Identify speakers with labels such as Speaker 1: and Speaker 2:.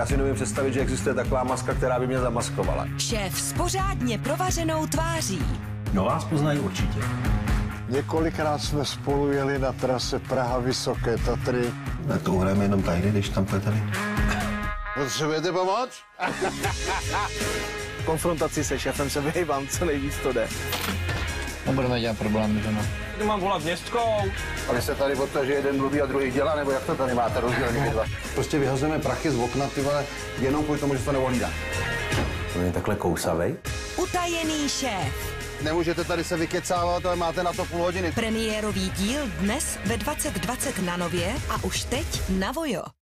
Speaker 1: Já si nevím představit, že existuje taková maska, která by mě zamaskovala.
Speaker 2: Šéf s pořádně provařenou tváří.
Speaker 3: No vás poznají určitě.
Speaker 4: Několikrát jsme spolu jeli na trase Praha Vysoké Tatry.
Speaker 3: Tak to hrajeme jenom tady, když tam tady.
Speaker 4: Potřebujete pomoc?
Speaker 5: konfrontaci se šéfem se vyhýbám, co nejvíc to jde.
Speaker 6: Nebudeme dělat problém, že no.
Speaker 5: Ty mám volat městskou.
Speaker 1: A vy se tady o to, že jeden mluví a druhý dělá, nebo jak to tady máte rozdělený dva?
Speaker 4: Prostě vyhazujeme prachy z okna, ty vole, jenom kvůli tomu, že to nevolídá.
Speaker 1: To je takhle kousavej.
Speaker 2: Utajený šéf.
Speaker 4: Nemůžete tady se vykecávat, ale máte na to půl hodiny.
Speaker 2: Premiérový díl dnes ve 2020 na Nově a už teď na Vojo.